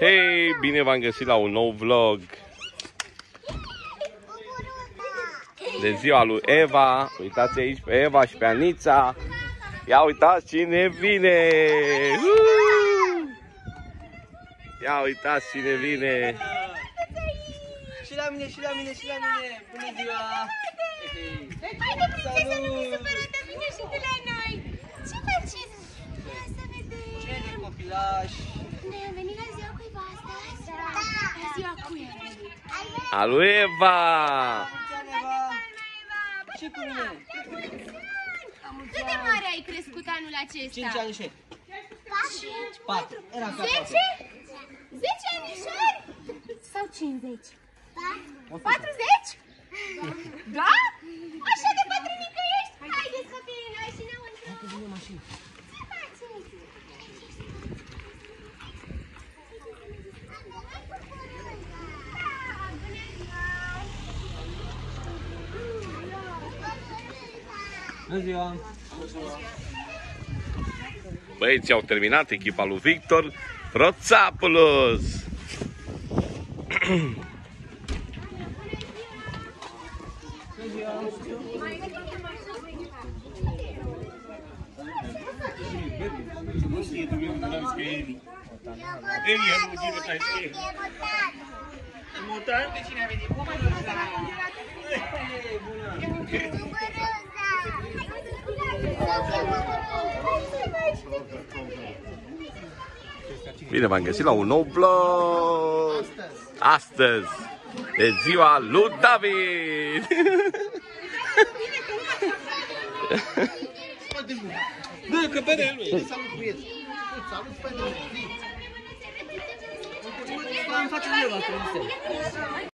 Hei, bine v-am găsit la un nou vlog de ziua lui Eva. Uitați aici pe Eva și pe Anița. Ia uitați cine vine! Uuu! Ia uitați cine vine! Și la mine, și la mine, și la mine! Bună ziua! Haide, prințesă, nu fi supărată, vine și de la noi! Ce faceți? Ia să vedem! Ce de copilaș! Noi am venit la ziua cuiva astăzi? Da! La ziua cui am venit? A lui Eva! Mulți ani, Eva! Și cu mine! Cât de mare ai crescut anul acesta? 5 ani și 5, 4. Era ca 10? 10 anișori? Sau 50? 40? Da? Așa de bătrânică ești? Haideți copiii noi și înăuntru! Ce faceți? Da, bună ziua! Bună ziua! Băieții au terminat echipa lui Victor Roțapulus! Mutant? De cine a venit? Bine v-am găsit la un nou vlog! Astăzi! E ziua lui David! Da, că bere lui! Salut, băieți! Salut, pentru zi! Am face eu acum.